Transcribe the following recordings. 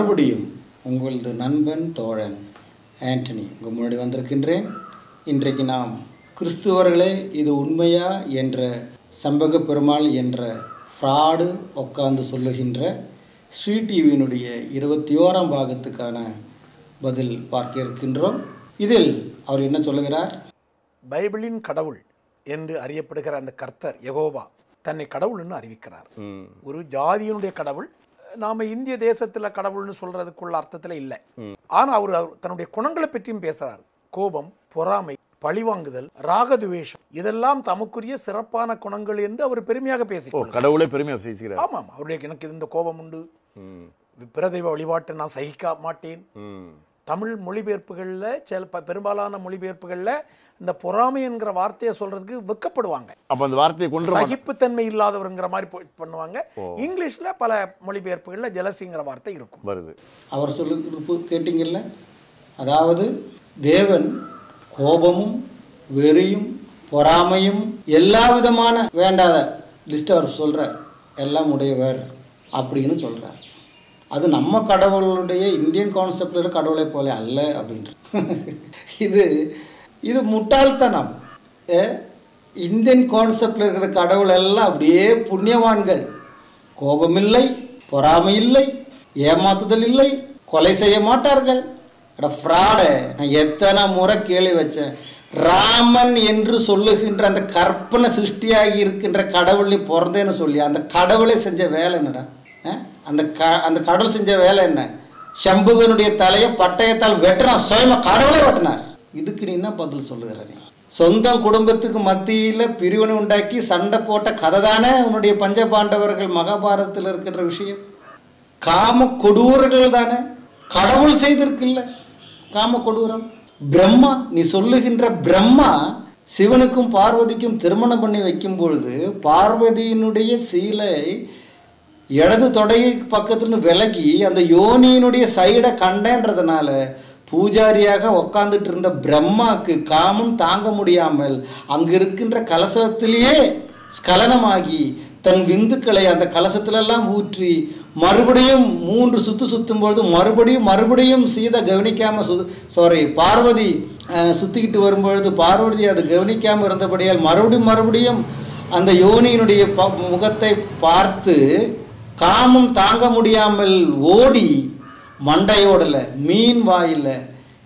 மறுபடியும் உங்களது நண்பன் தோழன் ஆண்டனி உங்கள் முன்னாடி வந்திருக்கின்றேன். இன்றைக்கு நாம் கிறிஸ்துவர்களே இது உண்மையா என்ற சம்பக பெருமாள் என்ற ஃப்ராடு உட்கார்ந்து சொல்லுகின்ற ஸ்ரீ டிவியினுடைய இருபத்தி ஓராம் பாகத்துக்கான பதில் பார்க்க இருக்கின்றோம். இதில் அவர் என்ன சொல்லுகிறார்? பைபிளின் கடவுள் என்று அறியப்படுகிற அந்த கர்த்தர் யெகோவா தன்னை கடவுள்னு அறிவிக்கிறார். ஒரு ஜாதியினுடைய கடவுள் நாம இந்திய தேசத்துல கடவுள்னு சொல்றதுக்குள்ள அர்த்தத்துல இல்லை. ஆனா அவர் அவர் தன்னுடைய குணங்களை பற்றியும் பேசுறார். கோபம் பொறாமை பழிவாங்குதல் ராகதுவேஷம் இதெல்லாம் தமக்குரிய சிறப்பான குணங்கள் என்று அவர் பெருமையாக பேசிக்கொள்கிறார் கடவுளே பெருமையா பேசிக்கிறார். ஆமாம் அவருடைய எனக்கு இந்த கோபம் உண்டு. பிரதெய்வ வழிபாட்டை நான் சகிக்க மாட்டேன். தமிழ் மொழிபெயர்ப்புகளில் சில பெரும்பாலான மொழிபெயர்ப்புகளில் இந்த பொறாமை என்கிற வார்த்தையை சொல்றதுக்கு வெட்கப்படுவாங்க அப்ப அந்த வார்த்தையை கொண்டு. சகிப்புத்தன்மை இல்லாதவருங்கிற மாதிரி பண்ணுவாங்க. இங்கிலீஷ்ல பல மொழிபெயர்ப்புகளில் ஜலசிங்கிற வார்த்தை இருக்கும். வருது. அவர் சொல்லு கேட்டீங்கல்ல? அதாவது தேவன் கோபமும் வெறியும் பொறாமையும் எல்லா விதமான வேண்டாத லிஸ்ட் அவர் சொல்கிறார் எல்லாம் உடையவர் அப்படின்னு சொல்கிறார் அது நம்ம கடவுளுடைய இந்தியன் கான்செப்டில் கடவுளை போல அல்ல அப்படின்ற இது இது முட்டாள்தனம். ஏ, இந்தியன் கான்செப்டில் இருக்கிற கடவுள் எல்லாம் அப்படியே புண்ணியவான்கள். கோபமில்லை பொறாமை இல்லை ஏமாத்துதல் இல்லை கொலை செய்ய மாட்டார்கள். அட ஃப்ராடு நான் எத்தனை முறை கேள்வி வச்சேன். ராமன் என்று சொல்லுகின்ற அந்த கற்பனை சிருஷ்டியாகி இருக்கின்ற கடவுள் நீ பிறந்தேன்னு சொல்லி அந்த கடவுளை செஞ்ச வேலை என்னடா? அந்த க அந்த கடவுள் செஞ்ச வேலை என்ன? சம்புகனுடைய தலையை பட்டயத்தால் வெட்டினான் சுயமாக கடவுளே வெட்டினார். இதுக்கு நீ என்ன பதில் சொல்லுகிற நீ? சொந்தம் குடும்பத்துக்கு மத்தியில் பிரிவினை உண்டாக்கி சண்டை போட்ட கதை தானே உன்னுடைய பஞ்சபாண்டவர்கள் மகாபாரதத்தில் இருக்கின்ற விஷயம்? காம கொடூரர்கள் தானே? கடவுள் செய்திருக்குல்ல காம கொடூரம். பிரம்மா நீ சொல்லுகின்ற பிரம்மா சிவனுக்கும் பார்வதிக்கும் திருமணம் பண்ணி வைக்கும் பொழுது பார்வதியினுடைய சீலை இடது தொடையை பக்கத்துலேருந்து விலகி அந்த யோனியினுடைய சைடை கண்டேன்றதுனால பூஜாரியாக உக்காந்துட்டு இருந்த பிரம்மாக்கு காமம் தாங்க முடியாமல் அங்கு இருக்கின்ற கலசத்திலேயே ஸ்கலனமாகி தன் விந்துக்களை அந்த கலசத்திலெல்லாம் ஊற்றி மறுபடியும் மூன்று சுத்து சுத்தும் பொழுது மறுபடியும் மறுபடியும் சீதை கவனிக்காமல் சு சாரி பார்வதி சுற்றிக்கிட்டு சுத்திக்கிட்டு வரும்பொழுது பார்வதி அது கவனிக்காமல் இருந்தபடியால் மறுபடியும் மறுபடியும் அந்த யோனியினுடைய ப முகத்தை பார்த்து காமம் தாங்க முடியாமல் ஓடி மண்டையோடல மீன் வாயில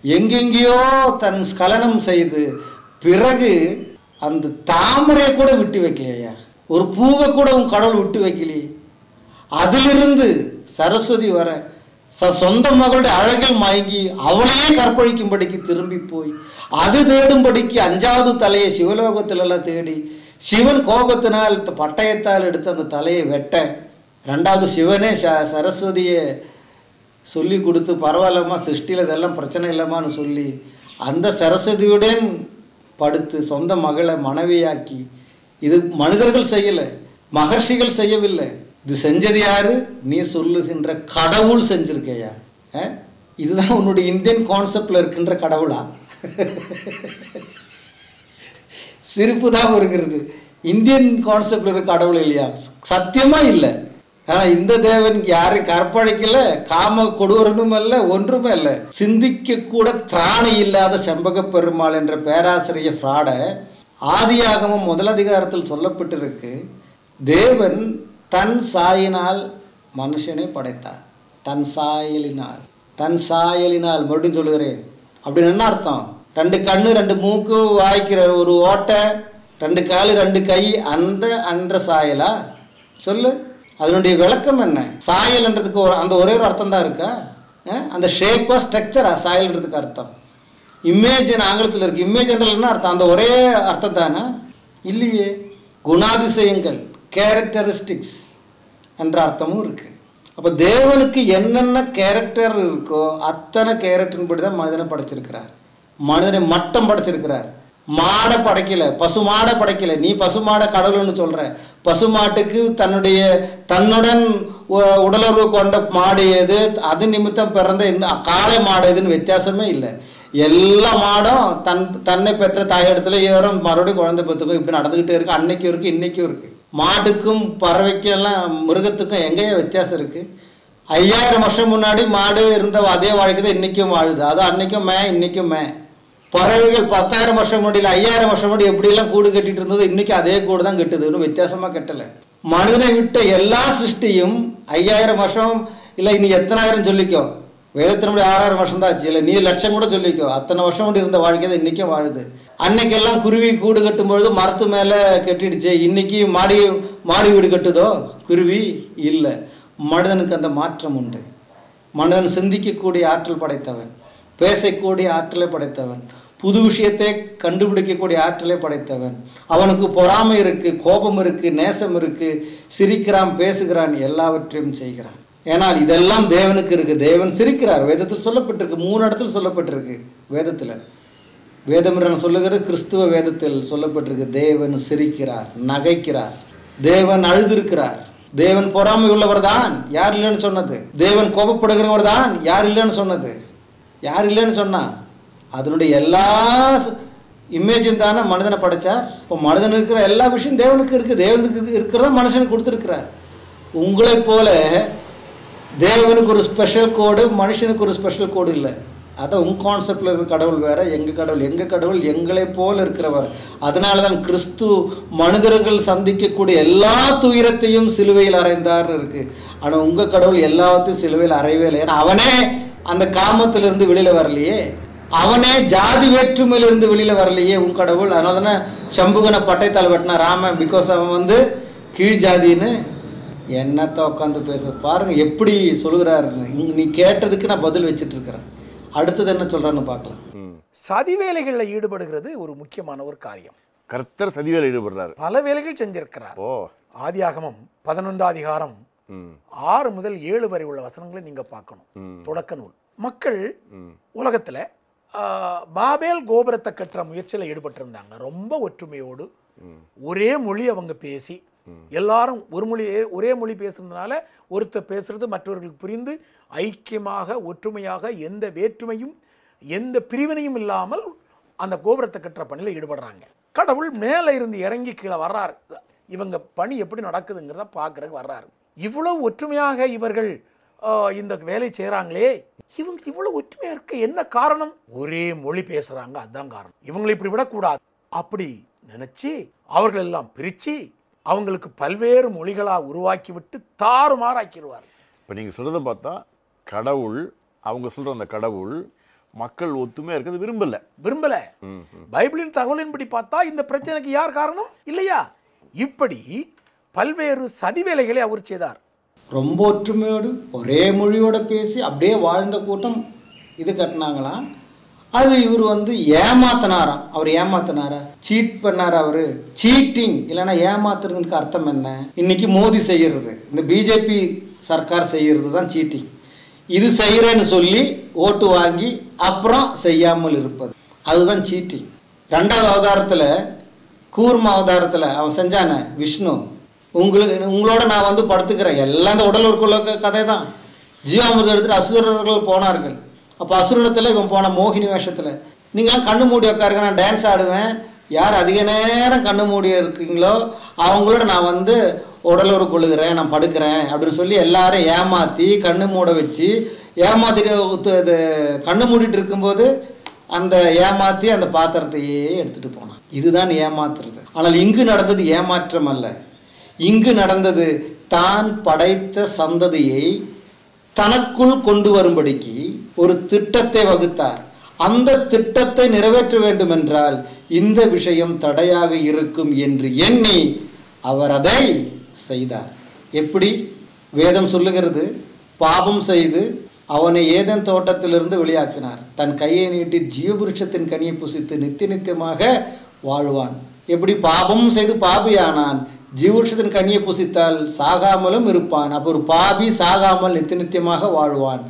எங்கெங்கேயோ தன் ஸ்கலனம் செய்து பிறகு அந்த தாமரையை கூட விட்டு வைக்கலையா? ஒரு பூவை கூட உன் கடவுள் விட்டு வைக்கலையே? அதிலிருந்து சரஸ்வதி வர ச சொந்த மகளுடைய அழகில் மயங்கி அவளையே கற்பழிக்கும்படிக்கு திரும்பி போய் அது தேடும்படிக்கு அஞ்சாவது தலையை சிவலோகத்திலெல்லாம் தேடி சிவன் கோபத்தினால் த- பட்டயத்தால் எடுத்து அந்த தலையை வெட்ட ரெண்டாவது சிவனே ச சரஸ்வதியை சொல்லி கொடுத்து பரவாயில்லம்மா சிருஷ்டியில் இதெல்லாம் பிரச்சனை இல்லைம்மான்னு சொல்லி அந்த சரஸ்வதியுடன் படுத்து சொந்த மகளை மனைவியாக்கி இது மனிதர்கள் செய்யலை மகர்ஷிகள் செய்யவில்லை. இது செஞ்சது யாரு? நீ சொல்லுகின்ற கடவுள் செஞ்சிருக்கையா? இதுதான் உன்னுடைய இந்தியன் கான்செப்டில் இருக்கின்ற கடவுளா? சிரிப்பு தான் வருகிறது. இந்தியன் கான்செப்டில் இருக்க கடவுள் இல்லையா? சத்தியமாக இல்லை. ஆனால் இந்த தேவன் யாரும் கற்பழிக்கல காம கொடூரனும் அல்ல ஒன்றுமே அல்ல. சிந்திக்க கூட திராணி இல்லாத செம்பக பெருமாள் என்ற பேராசிரியர் ஃப்ராட ஆதியாகமும் முதலதிகாரத்தில் சொல்லப்பட்டிருக்கு தேவன் தன் சாயினால் மனுஷனை படைத்தான் தன் சாயலினால். தன் சாயலினால் மறுபடியும் சொல்லுகிறேன். அப்படின்னு என்ன அர்த்தம்? ரெண்டு கண்ணு ரெண்டு மூக்கு வாய்க்கிற ஒரு ஓட்டை ரெண்டு காலு ரெண்டு கை அந்த அந்த சாயலா? சொல்லு. அதனுடைய விளக்கம் என்ன? சாயல்ன்றதுக்கு ஒரு அந்த ஒரே ஒரு அர்த்தம் தான் இருக்கா? அந்த ஷேப்பாக ஸ்ட்ரக்சராக சாயல்ன்றதுக்கு அர்த்தம். இமேஜ் ஆங்கிலத்தில் இருக்கு. இமேஜ் என்றால் என்ன அர்த்தம்? அந்த ஒரே அர்த்தம் தானே? இல்லையே. குணாதிசயங்கள் கேரக்டரிஸ்டிக்ஸ் என்ற அர்த்தமும் இருக்கு. அப்போ தேவனுக்கு என்னென்ன கேரக்டர் இருக்கோ அத்தனை கேரக்டரின்படி தான் மனிதனை படைச்சிருக்கிறார். மனிதனை மட்டம் படைச்சிருக்கிறார். மாடை படைக்கல பசு மாடை படைக்கல. நீ பசு மாடை கடவுள்னு சொல்கிற பசு மாட்டுக்கு தன்னுடைய தன்னுடன் உடலுறவு கொண்ட மாடு எது? அது நிமித்தம் பிறந்த இன்னும் காளை மாடு எதுன்னு வித்தியாசமே இல்லை. எல்லா மாடும் தன் தன்னை பெற்ற தாயிடத்துல ஏறும். மறுபடியும் குழந்தை பெற்றுக்கும். இப்படி நடந்துக்கிட்டே இருக்கு. அன்னைக்கும் இருக்கு இன்னைக்கும் இருக்கு. மாட்டுக்கும் பறவைக்கும் எல்லாம் மிருகத்துக்கும் எங்கேயோ வித்தியாசம் இருக்கு. ஐயாயிரம் வருஷம் முன்னாடி மாடு இருந்த அதே வாழ்க்கை தான் இன்றைக்கும் வாழுது. அது அன்னைக்கும் மே இன்னைக்கும் மே. பறவைகள் பத்தாயிரம் வருஷம் முன்னாடி ஐயாயிரம் வருஷம் முன்னாடி எப்படியெல்லாம் கூடு கட்டிட்டு இருந்தது இன்னைக்கு அதே கூடு தான் கட்டுது. இன்னும் வித்தியாசமாக கட்டலை. மனிதனை விட்ட எல்லா சிருஷ்டியும் ஐயாயிரம் வருஷம் இல்லை இன்னைக்கு எத்தனாயிரம் சொல்லிக்கோ? வேதத்தினுடைய ஆறாயிரம் வருஷம் தான் ஆச்சு. இல்லை நீ லட்சம் கூட சொல்லிக்கோ. அத்தனை வருஷம் கூட இருந்த வாழ்க்கை தான் இன்றைக்கும் வாழுது. அன்னைக்கெல்லாம் குருவி கூடு கட்டும் பொழுது மரத்து மேலே கட்டிடுச்சு. இன்னைக்கு மாடி மாடி வீடு கட்டுதோ? குருவி இல்லை. மனிதனுக்கு அந்த மாற்றம் உண்டு. மனிதன் சிந்திக்கக்கூடிய ஆற்றல் படைத்தவன். பேசக்கூடிய ஆற்றலை படைத்தவன். புது விஷயத்தை கண்டுபிடிக்கக்கூடிய ஆற்றலை படைத்தவன். அவனுக்கு பொறாமை இருக்குது கோபம் இருக்குது நேசம் இருக்குது சிரிக்கிறான் பேசுகிறான் எல்லாவற்றையும் செய்கிறான். ஏனால் இதெல்லாம் தேவனுக்கு இருக்குது தேவன் சிரிக்கிறார். வேதத்தில் சொல்லப்பட்டிருக்கு. மூணு இடத்துல சொல்லப்பட்டிருக்கு வேதத்தில். வேதம் என்று சொல்லுகிறது? கிறிஸ்துவ வேதத்தில் சொல்லப்பட்டிருக்கு. தேவன் சிரிக்கிறார் நகைக்கிறார். தேவன் அழுதிருக்கிறார். தேவன் பொறாமை உள்ளவர் தான் யார் இல்லைன்னு சொன்னது? தேவன் கோபப்படுகிறவர் தான் யார் இல்லைன்னு சொன்னது? யார் இல்லைன்னு சொன்னா? அதனுடைய எல்லா இமேஜும் தானே மனிதனை படைத்தார் இப்போ மனிதன் இருக்கிற எல்லா விஷயம் தேவனுக்கு இருக்குது தேவனுக்கு இருக்கிறதா மனுஷனுக்கு கொடுத்துருக்கிறார். உங்களைப் போல தேவனுக்கு ஒரு ஸ்பெஷல் கோடு மனுஷனுக்கு ஒரு ஸ்பெஷல் கோடு இல்லை. அதான் உங்கள் கான்செப்டில் இருக்கிற கடவுள் வேறு எங்கள் கடவுள் எங்கள் கடவுள் எங்களைப் போல் இருக்கிறவர். அதனால தான் கிறிஸ்து மனிதர்கள் சந்திக்கக்கூடிய எல்லா துயரத்தையும் சிலுவையில் அறைந்தார் இருக்குது ஆனால் உங்கள் கடவுள் எல்லாத்தையும் சிலுவையில் அறையவே இல்லை. ஏன்னா அவனே அந்த காமத்திலிருந்து வெளியில் வரலையே. அவனே ஜாதி வேற்றுமையிலிருந்து வெளியில் வரலையே உன் கடவுள். அதனால தானே சம்புகனை பட்டைத்தால் வெட்டினா ராமன். பிகாஸ் அவன் வந்து கீழ் ஜாதின்னு என்னத்த உட்காந்து பேச. பாருங்க எப்படி சொல்கிறாருன்னு நீ கேட்டதுக்கு நான் பதில் வச்சிட்டு இருக்கிறேன் அடுத்தது என்ன சொல்றான்னு பார்க்கலாம். சதி வேலைகளில் ஈடுபடுகிறது ஒரு முக்கியமான ஒரு காரியம். கர்த்தர் சதிவேல ஈடுபடுறாரு. பல வேலைகள் செஞ்சிருக்கிறார். ஓ. ஆதியாகமம் பதினொன்றாம் அதிகாரம் ஆறு முதல் ஏழு வரை உள்ள வசனங்களை நீங்க பார்க்கணும். தொடக்க நூல். மக்கள் உலகத்துல பாபேல் கோபுரத்தை கட்டுற முயற்சியில் ஈடுபட்டிருந்தாங்க. ரொம்ப ஒற்றுமையோடு ஒரே மொழி அவங்க பேசி எல்லாரும் ஒரு மொழி ஒரே மொழி பேசுறதுனால ஒருத்தர் பேசுறது மற்றவர்களுக்கு புரிந்து ஐக்கியமாக ஒற்றுமையாக எந்த வேற்றுமையும் எந்த பிரிவினையும் இல்லாமல் அந்த கோபுரத்தை கட்டுற பணியில் ஈடுபடுறாங்க. கடவுள் மேலே இருந்து இறங்கி கீழே வர்றாரு. இவங்க பணி எப்படி நடக்குதுங்கிறத பார்க்குறதுக்கு வர்றாரு. இவ்வளோ ஒற்றுமையாக இவர்கள் இந்த வேலை செய்கிறாங்களே இவங்க இவ்வளவு ஒற்றுமையா இருக்க என்ன காரணம்? ஒரே மொழி பேசுறாங்க அதான் காரணம். இவங்களை இப்படி விடக்கூடாது. அப்படி நினைச்சு அவர்கள் எல்லாம் பிரிச்சு அவங்களுக்கு பல்வேறு மொழிகளா உருவாக்கி விட்டு தாறுமாறாக்கிடுவார் இப்போ நீங்கள் சொல்கிறத பார்த்தா கடவுள் அவங்க சொல்கிற அந்த கடவுள் மக்கள் ஒத்துமையாக இருக்கிறது விரும்பலை. விரும்பல. பைபிளின் தகவலின்படி பார்த்தா இந்த பிரச்சனைக்கு யார் காரணம்? இல்லையா? இப்படி பல்வேறு சதி வேலைகளை அவர் செய்தார். ரொம்ப ஒற்றுமையோடு ஒரே மொழியோடு பேசி அப்படியே வாழ்ந்த கூட்டம் இது கட்டினாங்களாம் அது இவர் வந்து ஏமாத்தினாராம். அவர் ஏமாத்தினாரா? சீட் பண்ணார் அவர்? சீட்டிங் இல்லைன்னா ஏமாத்துறதுக்கு அர்த்தம் என்ன? இன்னைக்கு மோடி செய்கிறது இந்த பிஜேபி சர்க்கார் செய்யறது தான் சீட்டிங் இது செய்கிறேன்னு சொல்லி ஓட்டு வாங்கி அப்புறம் செய்யாமல் இருப்பது. அதுதான் சீட்டிங் ரெண்டாவது அவதாரத்தில் கூர்ம அவதாரத்தில் அவன் செஞ்சான? விஷ்ணு. உங்களுக்கு உங்களோட நான் வந்து படுத்துக்கிறேன். எல்லாம் இந்த உடல் உறுப்புள்ள கதை தான் ஜீவாமிர்தம் எடுத்துகிட்டு அசுரர்கள் போனார்கள். அப்போ அசுரனத்தில் இவன் போன மோகினி வேஷத்தில். நீங்களாம் கண்ணு மூடி உட்காருங்க நான் டான்ஸ் ஆடுவேன். யார் அதிக நேரம் கண்ணு மூடி இருக்கீங்களோ அவங்களோட நான் வந்து உடலுறவு கொள்ளுகிறேன் நான் படுக்கிறேன் அப்படின்னு சொல்லி எல்லாரும் ஏமாற்றி கண்ணு மூட வச்சு ஏமாத்திட்டு இது கண்ணு மூடிட்டு இருக்கும்போது அந்த ஏமாற்றி அந்த பாத்திரத்தையே எடுத்துகிட்டு போனான். இதுதான் ஏமாத்துறது. ஆனால் இங்கு நடந்தது ஏமாற்றம் அல்ல. இங்கு நடந்தது. தான் படைத்த சந்ததியை தனக்குள் கொண்டு வரும்படிக்கு ஒரு திட்டத்தை வகுத்தார். அந்த திட்டத்தை நிறைவேற்ற வேண்டுமென்றால் இந்த விஷயம் தடையாக இருக்கும் என்று எண்ணி அவர் அதை செய்தார். எப்படி? வேதம் சொல்லுகிறது பாபம் செய்து அவனை ஏதன் தோட்டத்திலிருந்து வெளியாக்கினார். தன் கையை நீட்டி ஜீவபுருஷத்தின் கனியை புசித்து நித்திய நித்தியமாக வாழ்வான். எப்படி? பாபம் செய்து பாபியானான். ஜீவருஷத்தின் கனியை புசித்தால் சாகாமலும் இருப்பான். அப்போ ஒரு பாபி சாகாமல் நித்திய நித்தியமாக வாழ்வான்.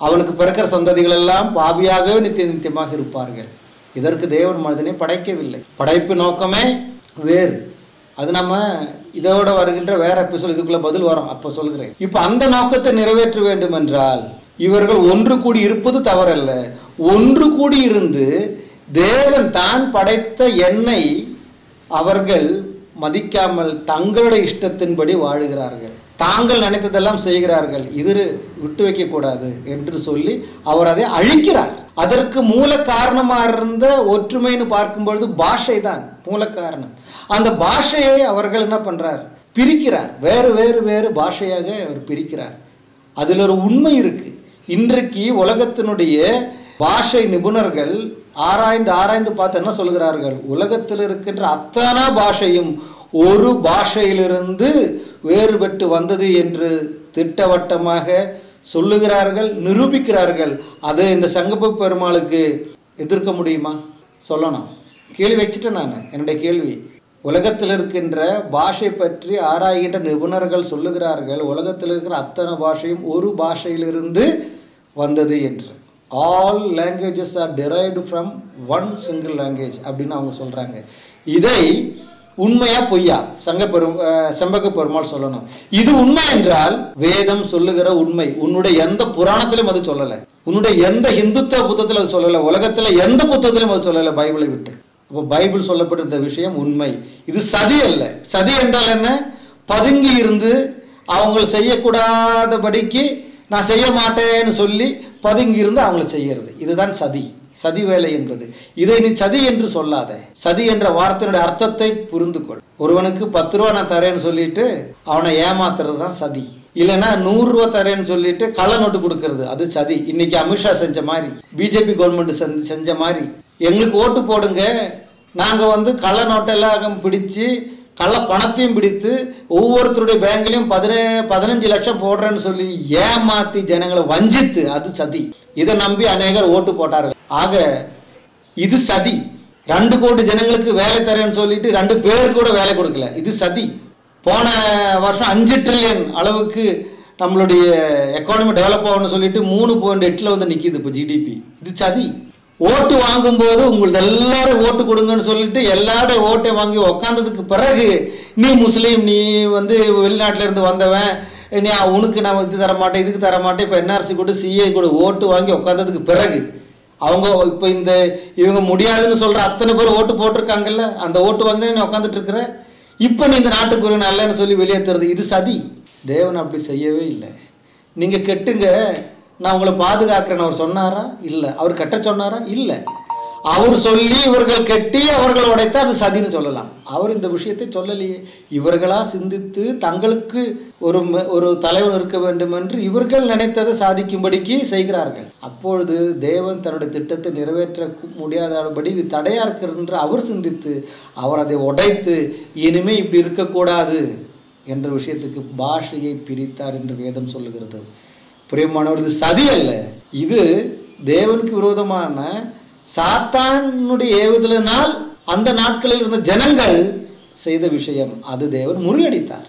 அவனுக்கு பிறக்கிற சந்ததிகள் எல்லாம் பாபியாகவே நித்திய நித்தியமாக இருப்பார்கள். இதற்கு தேவன் மனிதனை படைக்கவில்லை. படைப்பு நோக்கமே வேறு. அது நம்ம இதோட வருகின்ற வேற எபிசோட் இதுக்குள்ள பதில் வரும். அப்போ சொல்கிறேன். இப்போ அந்த நோக்கத்தை நிறைவேற்ற வேண்டும் என்றால் இவர்கள் ஒன்று கூடி இருப்பது தவறல்ல. ஒன்று கூடி இருந்து தேவன் தான் படைத்த எண்ணெய் அவர்கள் மதிக்காமல் தங்களுடைய இஷ்டத்தின்படி வாழுகிறார்கள். தாங்கள் நினைத்ததெல்லாம் செய்கிறார்கள். இது விட்டு வைக்கக்கூடாது என்று சொல்லி அவர் அதை அழிக்கிறார். அதற்கு மூல காரணமாக இருந்த ஒற்றுமைன்னு பார்க்கும்பொழுது பாஷை தான் மூல காரணம். அந்த பாஷையை அவர்கள் என்ன பண்ணுறார் பிரிக்கிறார். வேறு வேறு வேறு பாஷையாக அவர் பிரிக்கிறார். அதில் ஒரு உண்மை இருக்குது இன்றைக்கு உலகத்தினுடைய பாஷை நிபுணர்கள் ஆராய்ந்து ஆராய்ந்து பார்த்து என்ன சொல்கிறார்கள்? உலகத்தில் இருக்கின்ற அத்தனை பாஷையும் ஒரு பாஷையிலிருந்து வேறுபட்டு வந்தது என்று திட்டவட்டமாக சொல்லுகிறார்கள் நிரூபிக்கிறார்கள். அதை இந்த சங்கப்ப பெருமாளுக்கு எதிர்க்க முடியுமா? சொல்லணும். கேள்வி வச்சுட்டேன் நான். என்னுடைய கேள்வி. உலகத்தில் இருக்கின்ற பாஷை பற்றி ஆராய்கின்ற நிபுணர்கள் சொல்லுகிறார்கள் உலகத்தில் இருக்கிற அத்தனை பாஷையும் ஒரு பாஷையிலிருந்து வந்தது என்று. All languages are derived from one single language அப்படின்னு அவங்க சொல்கிறாங்க இதை உண்மையா பொய்யா? சங்க பெரும் செம்பக பெருமாள் சொல்லணும். இது உண்மை என்றால் வேதம் சொல்லுகிற உண்மை. உன்னுடைய எந்த புராணத்திலும் அது சொல்லலை. உன்னுடைய எந்த இந்துத்துவ புத்தகத்தில் அது சொல்லலை. உலகத்தில் எந்த புத்தகத்திலும் அது சொல்லலை. பைபிளை விட்டு. அப்போ பைபிள் சொல்லப்பட்டிருந்த விஷயம் உண்மை. இது சதி அல்ல. சதி என்றால் என்ன? பதுங்கி இருந்து அவங்க செய்யக்கூடாதபடிக்கு நான் செய்ய மாட்டேன்னு சொல்லி பதுங்கி இருந்து அவங்கள செய்கிறது இதுதான் சதி. சதி வேலை என்பது. இதை நீ சதி என்று சொல்லாத. சதி என்ற வார்த்தையினுடைய அர்த்தத்தை புரிந்து கொள் ஒருவனுக்கு பத்து ரூபா நான் தரேன்னு சொல்லிட்டு அவனை ஏமாத்துறது தான் சதி. இல்லைன்னா நூறு ரூபா தரேன்னு சொல்லிட்டு கள்ள நோட்டு கொடுக்கறது அது சதி. இன்னைக்கு அமித்ஷா செஞ்ச மாதிரி பிஜேபி கவர்மெண்ட் செஞ்ச மாதிரி. எங்களுக்கு ஓட்டு போடுங்க. நாங்கள் வந்து கள்ள நோட்டெல்லாம் பிடிச்சி கள்ள பணத்தையும் பிடித்து ஒவ்வொருத்தருடைய பேங்க்லையும் பதினே பதினஞ்சு லட்சம் போடுறேன்னு சொல்லி ஏமாத்தி ஜனங்களை வஞ்சித்து அது சதி. இதை நம்பி அநேகர் ஓட்டு போட்டார்கள். ஆக இது சதி. ரெண்டு கோடி ஜனங்களுக்கு வேலை தரேன்னு சொல்லிட்டு ரெண்டு பேருக்கு கூட வேலை கொடுக்கல. இது சதி. போன வருஷம் அஞ்சு ட்ரில்லியன் அளவுக்கு நம்மளுடைய எக்கானமி டெவலப் ஆகணும்னு சொல்லிட்டு மூணு பாயிண்ட் எட்டில் வந்து நிற்கிது இப்போ ஜிடிபி இது சதி. ஓட்டு வாங்கும்போது உங்களுக்கு எல்லாரும் ஓட்டு கொடுங்கன்னு சொல்லிட்டு எல்லாரும் ஓட்டை வாங்கி உக்காந்ததுக்கு பிறகு நீ முஸ்லீம் நீ வந்து வெளிநாட்டிலேருந்து வந்தவன் நீ உனக்கு நான் இது தரமாட்டேன் இதுக்கு தரமாட்டேன் இப்போ என்ஆர்சி கூட சிஏ கூட ஓட்டு வாங்கி உக்காந்ததுக்கு பிறகு அவங்க இப்போ இந்த இவங்க முடியாதுன்னு சொல்கிற அத்தனை பேர் ஓட்டு போட்டிருக்காங்கல்ல அந்த ஓட்டு வாங்கி தான் நீ உட்காந்துட்டு இருக்கிற? இப்போ நீ இந்த நாட்டுக்கு ஒரு நல்லன்னு சொல்லி வெளியேற்றுறது இது சதி. தேவன் அப்படி செய்யவே இல்லை. நீங்கள் கெட்டுங்க நான் உங்களை பாதுகாக்கிறேன்னு அவர் சொன்னாரா? இல்லை. அவர் கட்ட சொன்னாரா? இல்லை. அவர் சொல்லி இவர்கள் கெட்டி அவர்கள் உடைத்தா அது சதின்னு சொல்லலாம். அவர் இந்த விஷயத்தை சொல்லலையே. இவர்களாக சிந்தித்து தங்களுக்கு ஒரு ஒரு தலைவன் இருக்க வேண்டும் என்று இவர்கள் நினைத்ததை சாதிக்கும்படிக்கு செய்கிறார்கள். அப்பொழுது தேவன் தன்னுடைய திட்டத்தை நிறைவேற்ற முடியாதபடி இது தடையாக இருக்கிறது என்று அவர் சிந்தித்து அவர் அதை உடைத்து இனிமே இப்படி இருக்கக்கூடாது என்ற விஷயத்துக்கு பாஷையை பிரித்தார் என்று வேதம் சொல்லுகிறது. பிரியமானவர் இது சதி அல்ல. இது தேவனுக்கு விரோதமான சாத்தானுடைய ஏவுதலினால் அந்த நாட்களில் இருந்த ஜனங்கள் செய்த விஷயம். அது தேவன் முறியடித்தார்.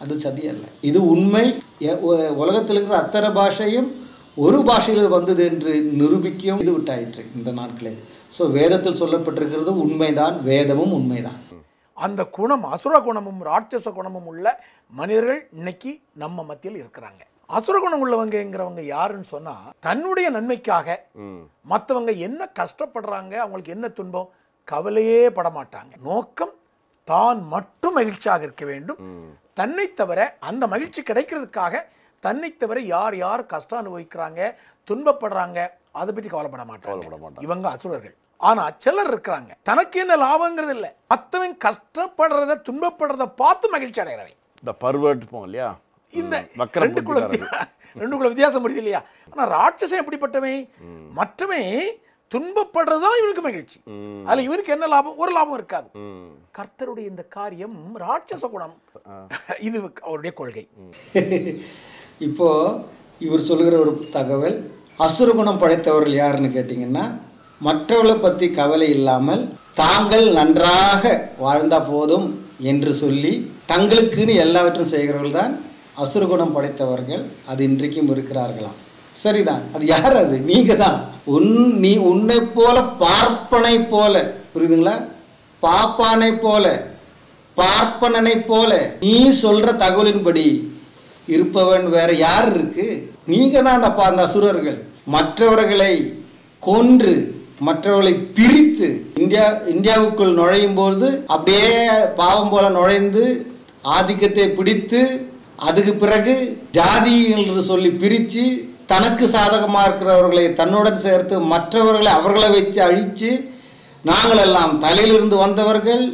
அது சதி அல்ல. இது உண்மை. எ- உலகத்தில் இருக்கிற அத்தனை பாஷையும் ஒரு பாஷையில் வந்தது என்று நிரூபிக்கவும் இது விட்டாயிற்று இந்த நாட்களில் ஸோ வேதத்தில் சொல்லப்பட்டிருக்கிறது உண்மைதான் வேதமும் உண்மைதான். அந்த குணம் அசுர குணமும் ராட்சச குணமும் உள்ள மனிதர்கள் இன்னைக்கு நம்ம மத்தியில் இருக்கிறாங்க. அசுர குணம் உள்ளவங்கங்கிறவங்க யாருன்னு சொன்னா தன்னுடைய நன்மைக்காக மற்றவங்க என்ன கஷ்டப்படுறாங்க அவங்களுக்கு என்ன துன்பம் கவலையே பட மாட்டாங்க நோக்கம் தான் மட்டும் மகிழ்ச்சியாக இருக்க வேண்டும். தன்னை தவிர அந்த மகிழ்ச்சி கிடைக்கிறதுக்காக தன்னை தவிர யார் யார் கஷ்டம் அனுபவிக்கிறாங்க துன்பப்படுறாங்க அதை பற்றி கவலைப்பட மாட்டாங்க இவங்க அசுரர்கள். ஆனா சிலர் இருக்கிறாங்க. தனக்கு என்ன லாபங்கிறது இல்ல. மத்தவன் கஷ்டப்படுறத துன்பப்படுறத பார்த்து மகிழ்ச்சி அடைகிறவன். இந்த பர்வர்ட் போங்க இல்லையா? இந்த ரெண்டுக்குள்ள ரெண்டுக்குள்ள வித்தியாசம் புரியுது இல்லையா? ஆனா ராட்சசன் எப்படிப்பட்டவன்? மற்றவன் துன்பப்படுறதுதான் இவனுக்கு மகிழ்ச்சி. அதுல இவனுக்கு என்ன லாபம்? ஒரு லாபம் இருக்காது. கர்த்தருடைய இந்த காரியம் ராட்சச குணம். இது அவருடைய கொள்கை. இப்போ இவர் சொல்லுகிற ஒரு தகவல் அசுர குணம் படைத்தவர்கள் யாருன்னு கேட்டிங்கன்னா மற்றவர்களை பற்றி கவலை இல்லாமல் தாங்கள் நன்றாக வாழ்ந்தா போதும் என்று சொல்லி தங்களுக்குன்னு எல்லாவற்றையும் செய்கிறவர்கள் தான் அசுர குணம் படைத்தவர்கள் அது இன்றைக்கும் இருக்கிறார்களாம். சரிதான். அது யார் அது? நீங்கள் தான் உன் நீ உன்னை போல பார்ப்பனை போல. புரியுதுங்களா? பாப்பானை போல. பார்ப்பனனை போல. நீ சொல்ற தகவலின்படி இருப்பவன் வேற யார் இருக்கு? நீங்க தான் அந்த அந்த அசுரர்கள். மற்றவர்களை கொன்று மற்றவர்களை பிரித்து இந்தியா இந்தியாவுக்குள் நுழையும் போது அப்படியே பாவம் போல நுழைந்து ஆதிக்கத்தை பிடித்து அதுக்கு பிறகு ஜாதிகள் என்று சொல்லி பிரித்து தனக்கு சாதகமாக இருக்கிறவர்களை தன்னுடன் சேர்த்து மற்றவர்களை அவர்களை வச்சு அழித்து நாங்கள் எல்லாம் தலையிலிருந்து வந்தவர்கள்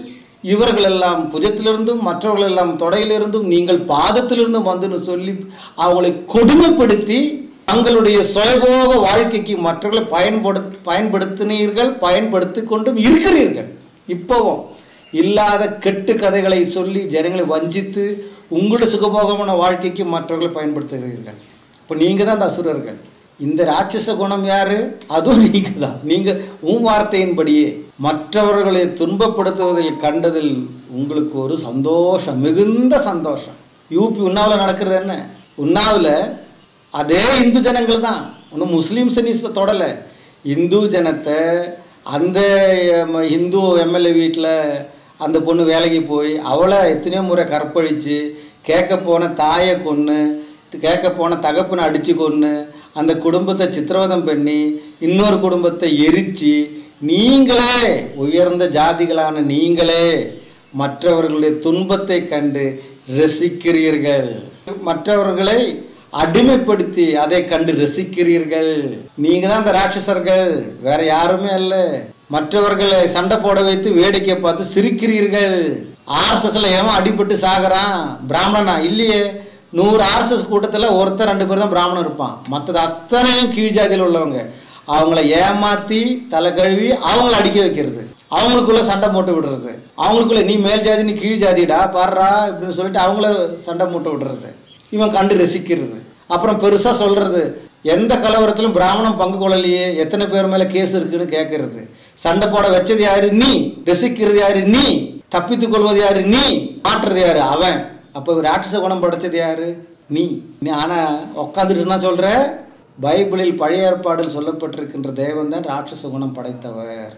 இவர்கள் எல்லாம் புஜத்திலிருந்தும் மற்றவர்கள் எல்லாம் தொடையிலிருந்தும் நீங்கள் பாதத்திலிருந்தும் வந்துன்னு சொல்லி அவங்களை கொடுமைப்படுத்தி தங்களுடைய சுயபோக வாழ்க்கைக்கு மற்றவர்களை பயன்படுத் பயன்படுத்தினீர்கள் பயன்படுத்தி கொண்டும் இருக்கிறீர்கள். இப்போவும் இல்லாத கெட்டு கதைகளை சொல்லி ஜனங்களை வஞ்சித்து உங்களுடைய சுகபோகமான வாழ்க்கைக்கு மற்றவர்களை பயன்படுத்துகிறீர்கள். இப்போ நீங்கள் தான் அந்த அசுரர்கள். இந்த ராட்சச குணம் யார்? அதுவும் நீங்கள் தான். நீங்கள் உன் வார்த்தையின்படியே மற்றவர்களை துன்பப்படுத்துவதில் கண்டதில் உங்களுக்கு ஒரு சந்தோஷம் மிகுந்த சந்தோஷம். யூபி உன்னாவில் நடக்கிறது என்ன? உன்னாவில் அதே இந்து ஜனங்கள் தான். ஒன்றும் முஸ்லீம்ஸ் நீ தொடலை. இந்து ஜனத்தை அந்த இந்து எம்எல்ஏ வீட்டில் அந்த பொண்ணு வேலைக்கு போய் அவளை எத்தனையோ முறை கற்பழித்து கேட்க போன தாயை கொன்று கேட்க போன தகப்பனை அடித்து கொன்று அந்த குடும்பத்தை சித்திரவதம் பண்ணி இன்னொரு குடும்பத்தை எரித்து நீங்களே உயர்ந்த ஜாதிகளான நீங்களே மற்றவர்களுடைய துன்பத்தை கண்டு ரசிக்கிறீர்கள். மற்றவர்களை அடிமைப்படுத்தி அதை கண்டு ரசிக்கிறீர்கள். நீங்க தான் அந்த ராட்சசர்கள் வேற யாருமே அல்ல. மற்றவர்களை சண்டை போட வைத்து வேடிக்கை பார்த்து சிரிக்கிறீர்கள். ஆர்எஸ்எஸ்ல ஏமா அடிபட்டு சாகுறான்? பிராமணனா? இல்லையே. நூறு ஆர்எஸ்எஸ் கூட்டத்தில் ஒருத்தர் ரெண்டு பேர் தான் பிராமணன் இருப்பான். மற்றது அத்தனையும் கீழ் ஜாதியில் உள்ளவங்க. அவங்கள ஏமாற்றி தலை கழுவி அவங்கள அடிக்க வைக்கிறது. அவங்களுக்குள்ள சண்டை போட்டு விடுறது. அவங்களுக்குள்ள நீ மேல் ஜாதி நீ கீழ் ஜாதிடா? பாடுறா இப்படின்னு சொல்லிட்டு அவங்கள சண்டை போட்டு விடுறது. இவன் கண்டு ரசிக்கிறது. அப்புறம் பெருசாக சொல்கிறது எந்த கலவரத்திலும் பிராமணன் பங்கு கொள்ளலையே. எத்தனை பேர் மேலே கேஸ் இருக்குன்னு கேட்கறது சண்டை போட வச்சது யாரு? நீ. ரசிக்கிறது யாரு? நீ. தப்பித்துக் கொள்வது யாரு? நீ. மாற்றுறது யாரு? அவன். அப்போ ராட்சச குணம் படைச்சது யாரு? நீ. நீ ஆனால் உட்காந்துட்டு என்ன சொல்கிற பைபிளில் பழைய ஏற்பாடில் சொல்லப்பட்டிருக்கின்ற தேவன் தான் ராட்சச குணம் படைத்தவர்.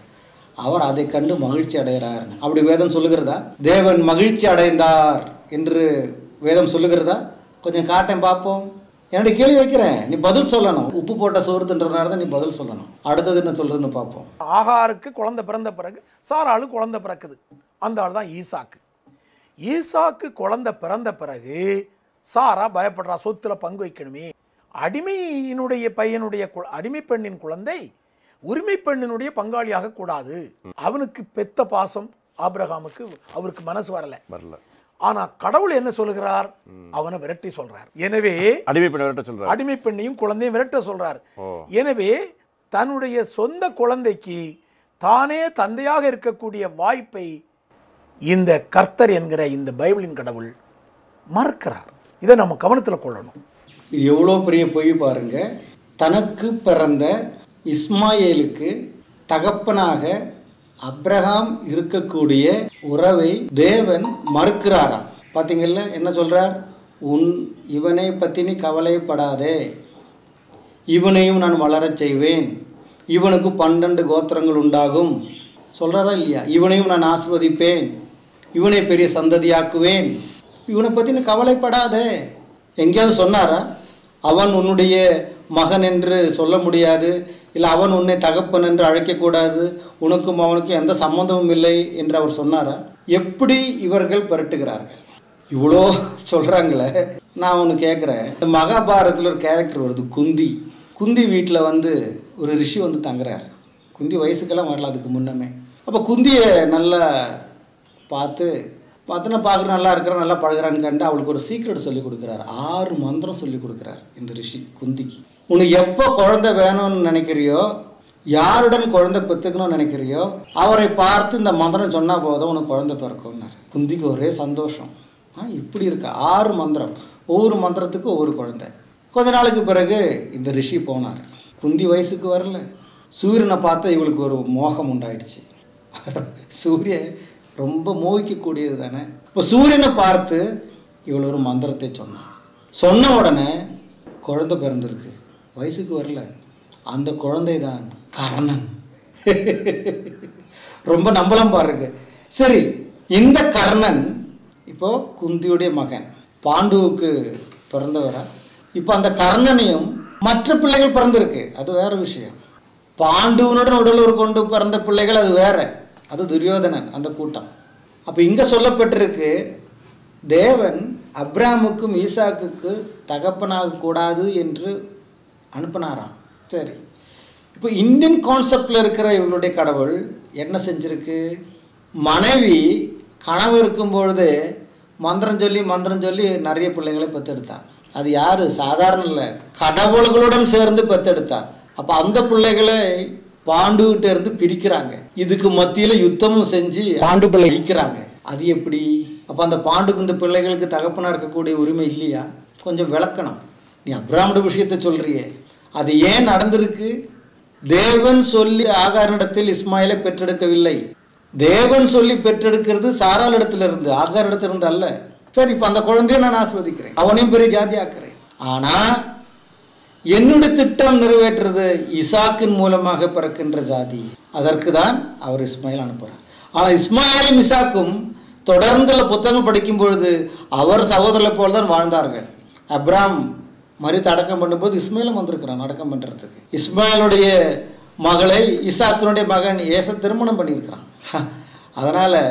அவர் அதை கண்டு மகிழ்ச்சி அடைகிறார் அப்படி வேதம் சொல்லுகிறதா? தேவன் மகிழ்ச்சி அடைந்தார் என்று வேதம் சொல்லுகிறதா? கொஞ்சம் காட்டேன் பார்ப்போம். என்னுடைய கேள்வி வைக்கிறேன். நீ பதில் சொல்லணும். உப்பு போட்ட சோறுன்றனால தான் நீ பதில் சொல்லணும். அடுத்தது என்ன சொல்றதுன்னு பார்ப்போம். ஆகாருக்கு குழந்தை பிறந்த பிறகு சாராளு குழந்தை பிறக்குது. அந்த ஆள் தான் ஈசாக்கு. ஈசாக்கு குழந்தை பிறந்த பிறகு சாரா பயப்படுறா சொத்துல பங்கு வைக்கணுமே. அடிமையினுடைய பையனுடைய அடிமை பெண்ணின் குழந்தை உரிமை பெண்ணினுடைய பங்காளியாக கூடாது. அவனுக்கு பெத்த பாசம் ஆபிரகாமுக்கு அவருக்கு மனசு வரல. வரல. ஆனா கடவுள் என்ன சொல்லுகிறார்? அவனை விரட்டி சொல்றார். எனவே அடிமை பெண் விரட்ட சொல்றாரு. அடிமை பெண்ணையும் குழந்தையும் விரட்ட சொல்றார். எனவே தன்னுடைய சொந்த குழந்தைக்கு தானே தந்தையாக இருக்கக்கூடிய வாய்ப்பை இந்த கர்த்தர் என்கிற இந்த பைபிளின் கடவுள் மறுக்கிறார். இதை நம்ம கவனத்தில் கொள்ளணும். இது எவ்வளோ பெரிய பொய் பாருங்க. தனக்கு பிறந்த இஸ்மாயேலுக்கு தகப்பனாக அப்ரஹாம் இருக்கக்கூடிய உறவை தேவன் மறுக்கிறாராம். பார்த்தீங்கல்ல என்ன சொல்கிறார் உன் இவனை பற்றி நீ கவலைப்படாதே. இவனையும் நான் வளரச் செய்வேன். இவனுக்கு பன்னெண்டு கோத்திரங்கள் உண்டாகும். சொல்கிறாரா இல்லையா? இவனையும் நான் ஆசிர்வதிப்பேன். இவனை பெரிய சந்ததியாக்குவேன். இவனை பற்றி நீ கவலைப்படாதே. எங்கேயாவது சொன்னாரா? அவன் உன்னுடைய மகன் என்று சொல்ல முடியாது. இல்லை அவன் உன்னை தகப்பன் என்று அழைக்கக்கூடாது. உனக்கும் அவனுக்கும் எந்த சம்மந்தமும் இல்லை என்று அவர் சொன்னாரா? எப்படி இவர்கள் பரட்டுகிறார்கள்? இவ்வளோ சொல்கிறாங்களே நான் ஒன்று கேட்குறேன் இந்த மகாபாரதத்தில் ஒரு கேரக்டர் வருது குந்தி. குந்தி வீட்டில் வந்து ஒரு ரிஷி வந்து தங்குறார். குந்தி வயசுக்கெல்லாம் வரல அதுக்கு முன்னமே. அப்போ குந்தியை நல்லா பார்த்து பார்த்தனா பார்க்குற நல்லா இருக்கிறான் நல்லா பழகுறான்னு கண்டு அவளுக்கு ஒரு சீக்ரெட் சொல்லி கொடுக்குறாரு. ஆறு மந்திரம் சொல்லி கொடுக்குறார் இந்த ரிஷி குந்திக்கு. உனக்கு எப்போ குழந்தை வேணும்னு நினைக்கிறியோ யாருடன் குழந்தை பெற்றுக்கணும்னு நினைக்கிறியோ அவரை பார்த்து இந்த மந்திரம் சொன்னால் போதும் உனக்கு குழந்தை பிறக்கும்னார். குந்திக்கு ஒரே சந்தோஷம். ஆ இப்படி இருக்கு? ஆறு மந்திரம். ஒவ்வொரு மந்திரத்துக்கு ஒவ்வொரு குழந்தை. கொஞ்ச நாளுக்கு பிறகு இந்த ரிஷி போனார். குந்தி வயசுக்கு வரல. சூரியனை பார்த்தா இவளுக்கு ஒரு மோகம் உண்டாயிடுச்சு. சூரியன் ரொம்ப மோகிக்கக்கூடியது தானே? இப்போ சூரியனை பார்த்து இவ்வளோ ஒரு மந்திரத்தை சொன்னான் சொன்ன உடனே குழந்தை பிறந்திருக்கு. வயசுக்கு வரல. அந்த குழந்தை தான் கர்ணன். ரொம்ப நம்பலாம் பாருக்கு சரி இந்த கர்ணன் இப்போ குந்தியுடைய மகன். பாண்டுவுக்கு பிறந்தவரா? இப்போ அந்த கர்ணனையும் மற்ற பிள்ளைகள் பிறந்திருக்கு. அது வேற விஷயம். பாண்டுவனுடன் உடலூர் கொண்டு பிறந்த பிள்ளைகள் அது வேற. அது துரியோதனன் அந்த கூட்டம். அப்போ இங்கே சொல்லப்பட்டிருக்கு தேவன் அப்ராமுக்கும் ஈசாக்குக்கு தகப்பனாக கூடாது என்று அனுப்பினாராம். சரி. இப்போ இந்தியன் கான்செப்டில் இருக்கிற இவங்களுடைய கடவுள் என்ன செஞ்சிருக்கு? மனைவி கனவு இருக்கும் பொழுது மந்திரம் சொல்லி மந்திரம் சொல்லி நிறைய பிள்ளைங்களை பெற்றெடுத்தா அது யார்? சாதாரண இல்லை. கடவுள்களுடன் சேர்ந்து பெற்றெடுத்தா அப்போ அந்த பிள்ளைகளை பாண்டுகிட்ட இருந்து பிரிக்கிறாங்க. இதுக்கு மத்தியில் யுத்தமும் செஞ்சு பாண்டு பிள்ளை. பிரிக்கிறாங்க. அது எப்படி? அப்போ அந்த பாண்டுக்கு இந்த பிள்ளைகளுக்கு தகப்பனாக இருக்கக்கூடிய உரிமை இல்லையா? கொஞ்சம் விளக்கணும். நீ அப்ராமோட விஷயத்தை சொல்றியே. அது ஏன் நடந்திருக்கு? தேவன் சொல்லி ஆகாரிடத்தில் இஸ்மாயிலை பெற்றெடுக்கவில்லை. தேவன் சொல்லி பெற்றெடுக்கிறது சாரால் இடத்துல இருந்து ஆகார் இடத்துல இருந்து அல்ல. சரி இப்போ அந்த குழந்தைய நான் ஆஸ்வதிக்கிறேன். அவனையும் பெரிய ஜாதி ஆக்குறேன் ஆனால் என்னுடைய திட்டம் நிறைவேற்றுறது இசாக்கின் மூலமாக பிறக்கின்ற ஜாதி. அதற்கு தான் அவர் இஸ்மாயில் அனுப்புகிறார் ஆனால் இஸ்மாயிலும் இசாக்கும் தொடர்ந்துள்ள புத்தகம் படிக்கும் பொழுது அவர் சகோதரரை போல் தான் வாழ்ந்தார்கள். அப்ராம் மறித்து அடக்கம் பண்ணும்போது இஸ்மாயிலும் வந்திருக்கிறான் அடக்கம் பண்ணுறதுக்கு இஸ்மாயிலுடைய மகளை இசாக்கினுடைய மகன் ஏச திருமணம் பண்ணியிருக்கிறான். அதனால்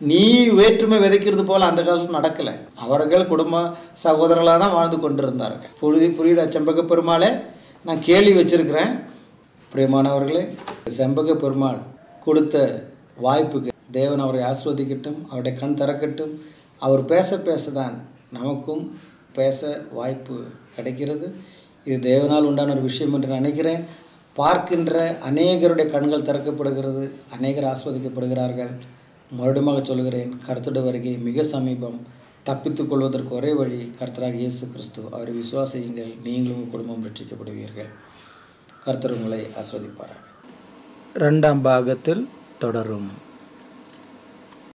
நீ வேற்றுமை விதைக்கிறது போல் அந்த காலத்தில் நடக்கலை. அவர்கள் குடும்ப சகோதரர்களாக தான் வாழ்ந்து கொண்டிருந்தார்கள். புரியுது புரியுதா? செம்பக பெருமாளே நான் கேள்வி வச்சிருக்கிறேன். பிரியமானவர்களே செம்பக பெருமாள் கொடுத்த வாய்ப்புக்கு தேவன் அவரை ஆஸ்வதிக்கட்டும் அவருடைய கண் திறக்கட்டும். அவர் பேச பேச தான் நமக்கும் பேச வாய்ப்பு கிடைக்கிறது. இது தேவனால் உண்டான ஒரு விஷயம் என்று நினைக்கிறேன். பார்க்கின்ற அநேகருடைய கண்கள் திறக்கப்படுகிறது அநேகர் ஆஸ்வதிக்கப்படுகிறார்கள் மறுபடியுமாக சொல்கிறேன் கர்த்தருடைய வருகை மிக சமீபம். தப்பித்துக் கொள்வதற்கு ஒரே வழி கர்த்தராக இயேசு கிறிஸ்து. அவரை விசுவாசியுங்கள் நீங்களும் உங்கள் குடும்பம் ரட்சிக்கப்படுவீர்கள் கர்த்தர் உங்களை ஆஸ்வதிப்பாராக ரெண்டாம் பாகத்தில் தொடரும்.